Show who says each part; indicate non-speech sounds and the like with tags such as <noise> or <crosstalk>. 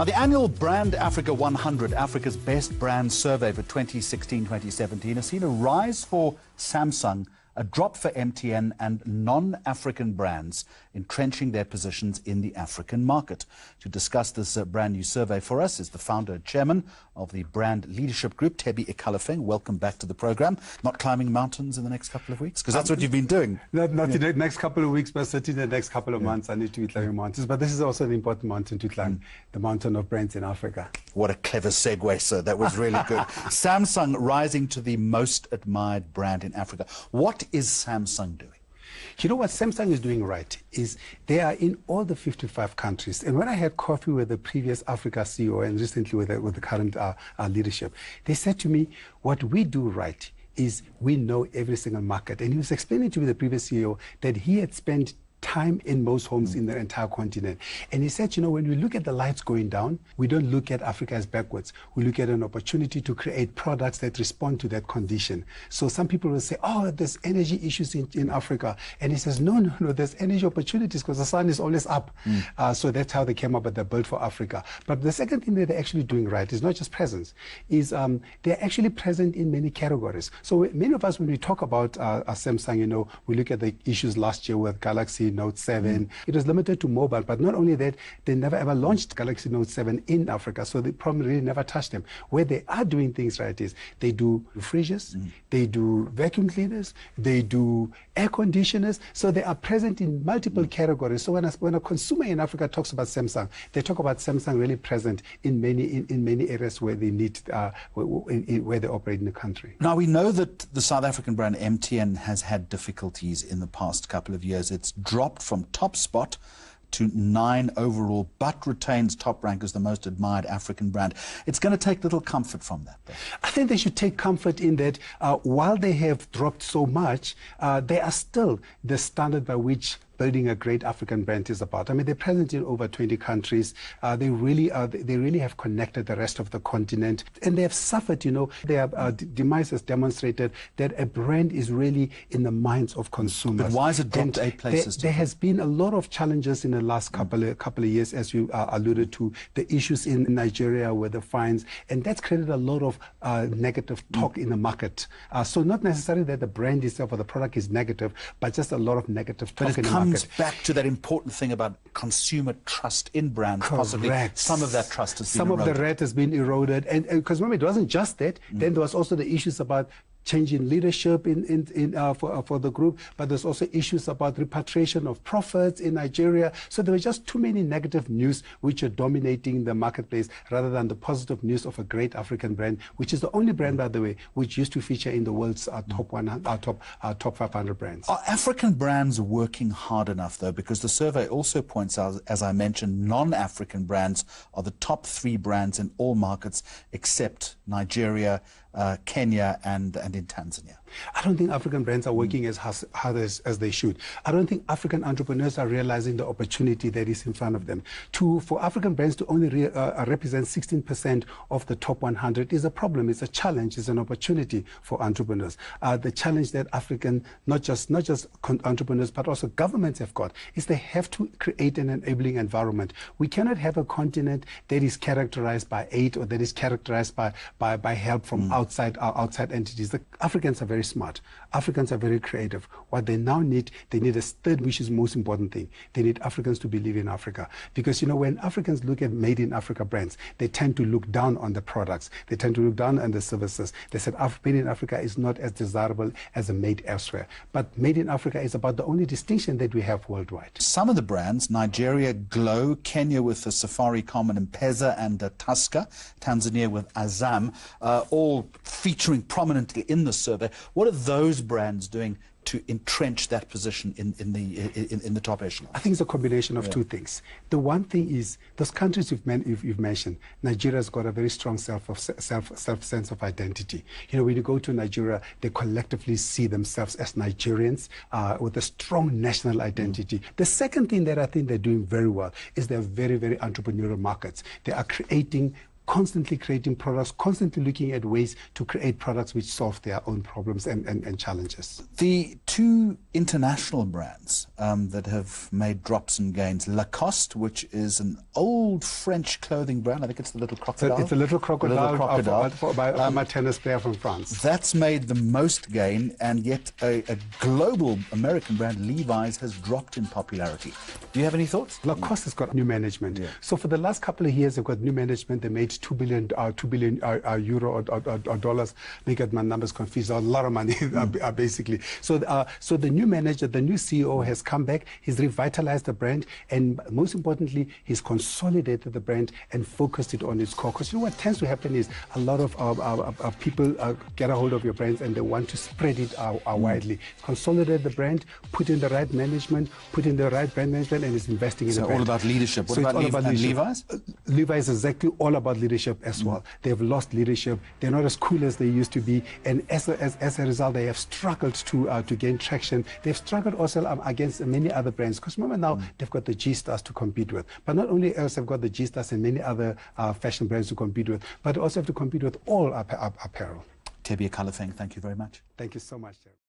Speaker 1: Now, the annual Brand Africa 100, Africa's best brand survey for 2016-2017, has seen a rise for Samsung, a drop for MTN and non-African brands entrenching their positions in the African market. To discuss this uh, brand new survey for us is the founder and chairman of the Brand Leadership Group, Thebe Ikalafeng. Welcome back to the program. Not climbing mountains in the next couple of weeks? Because that's what you've been doing.
Speaker 2: Not, not yeah. in the next couple of weeks, but certainly in the next couple of yeah. months, I need to be climbing mountains. But this is also an important mountain to climb, mm. the mountain of brands in Africa.
Speaker 1: What a clever segue, sir. That was really good. <laughs> Samsung rising to the most admired brand in Africa. What is Samsung doing?
Speaker 2: You know what Samsung is doing right is they are in all the 55 countries. And when I had coffee with the previous Africa CEO and recently with the, with the current uh, uh, leadership, they said to me, what we do right is we know every single market. And he was explaining to me, the previous CEO, that he had spent time in most homes in the entire continent. And he said, you know, when we look at the lights going down, we don't look at Africa as backwards. We look at an opportunity to create products that respond to that condition. So some people will say, oh, there's energy issues in, in Africa. And he says, no, no, no, there's energy opportunities because the sun is always up. Mm. Uh, so that's how they came up with the Build for Africa. But the second thing that they're actually doing right is not just presence, is um, they're actually present in many categories. So many of us, when we talk about uh, Samsung, you know, we look at the issues last year with Galaxy Note 7. Mm. It was limited to mobile, but not only that, they never ever launched Galaxy Note 7 in Africa, so they probably really never touched them. Where they are doing things right is they do fridges, mm. they do vacuum cleaners, they do air conditioners, so they are present in multiple mm. categories. So when a, when a consumer in Africa talks about Samsung, they talk about Samsung really present in many in, in many areas where they need uh, where, where they operate in the country.
Speaker 1: Now we know that the South African brand MTN has had difficulties in the past couple of years. It's dropped from top spot to nine overall, but retains top rank as the most admired African brand. It's going to take little comfort from that. Though.
Speaker 2: I think they should take comfort in that uh, while they have dropped so much, uh, they are still the standard by which building a great African brand is about. I mean, they're present in over 20 countries. Uh, they really are, they really have connected the rest of the continent, and they have suffered. You know, their uh, demise has demonstrated that a brand is really in the minds of consumers.
Speaker 1: But why is it dropped eight places?
Speaker 2: There, there, has been a lot of challenges in the last couple of, couple of years, as you uh, alluded to, the issues in Nigeria with the fines, and that's created a lot of uh, negative talk in the market. Uh, so not necessarily that the brand itself or the product is negative, but just a lot of negative talk in the market
Speaker 1: comes back to that important thing about consumer trust in brands.
Speaker 2: Correct.
Speaker 1: Possibly some of that trust has
Speaker 2: some
Speaker 1: been
Speaker 2: Some of the rate has been eroded. And because remember, it wasn't just that. Mm. Then there was also the issues about changing leadership in, in, in uh, for, uh, for the group, but there's also issues about repatriation of profits in Nigeria. So there were just too many negative news which are dominating the marketplace rather than the positive news of a great African brand, which is the only brand, by the way, which used to feature in the world's uh, top one, uh, top uh, top 500 brands.
Speaker 1: Are African brands working hard enough though? Because the survey also points out, as I mentioned, non-African brands are the top three brands in all markets except Nigeria, Uh, Kenya, and, and in Tanzania.
Speaker 2: I don't think African brands are working as hard as, as they should. I don't think African entrepreneurs are realizing the opportunity that is in front of them. To, for African brands to only re, uh, uh represent 16% of the top 100 is a problem, it's a challenge, it's an opportunity for entrepreneurs. Uh, the challenge that African, not just, not just entrepreneurs, but also governments have got is they have to create an enabling environment. We cannot have a continent that is characterized by aid or that is characterized by, by, by help from mm. outside, uh, outside entities. The Africans are very very smart. Africans are very creative. What they now need, they need a third, which is the most important thing. They need Africans to believe in Africa. Because, you know, when Africans look at made in Africa brands, they tend to look down on the products. They tend to look down on the services. They said made in Africa is not as desirable as a made elsewhere. But made in Africa is about the only distinction that we have worldwide.
Speaker 1: Some of the brands, Nigeria Glo, Kenya with the Safaricom and M-Pesa and uh, Tusker, Tanzania with Azam, uh, all featuring prominently in the survey. What are those brands doing to entrench that position in, in, the, in, in the top echelon?
Speaker 2: I think it's a combination of yeah. two things. The one thing is those countries you've, men, you've, you've, mentioned, Nigeria's got a very strong self, of, self, self sense of identity. You know, when you go to Nigeria, they collectively see themselves as Nigerians uh, with a strong national identity. Mm. The second thing that I think they're doing very well is they're very, very entrepreneurial markets. They are creating constantly creating products, constantly looking at ways to create products which solve their own problems and, and, and challenges.
Speaker 1: The two international brands um, that have made drops and gains, Lacoste, which is an old French clothing brand, I think it's the little crocodile.
Speaker 2: So it's a little crocodile,
Speaker 1: little crocodile.
Speaker 2: Of, of, by, um, a tennis player from France.
Speaker 1: That's made the most gain, and yet a, a global American brand, Levi's, has dropped in popularity. Do you have any thoughts?
Speaker 2: Lacoste has got new management.
Speaker 1: Yeah.
Speaker 2: So for the last couple of years, they've got new management. They made two billion, uh, two billion uh, uh, euro or, or, or, dollars. They get my numbers confused. A lot of money, <laughs> mm. basically. So, uh, so the new manager, the new CEO, has come back. He's revitalized the brand, and most importantly, he's consolidated the brand and focused it on its core. Because you know what tends to happen is a lot of uh, people get a hold of your brands and they want to spread it mm. widely. Consolidate the brand, put in the right management, put in the right brand management, and is investing in
Speaker 1: so
Speaker 2: the brand.
Speaker 1: all about leadership. What
Speaker 2: so
Speaker 1: about,
Speaker 2: all about leadership.
Speaker 1: Levi's?
Speaker 2: Uh, Levi's is exactly all about leadership as mm. well. They've lost leadership. They're not as cool as they used to be, and as a, as, as a result, they have struggled to uh, to gain traction. They've struggled also um, against many other brands because remember now mm. they've got the G Stars to compete with. But not only else they've got the G Stars and many other uh, fashion brands to compete with, but also have to compete with all apparel.
Speaker 1: Thebe Ikalafeng, thank you very much.
Speaker 2: Thank you so much.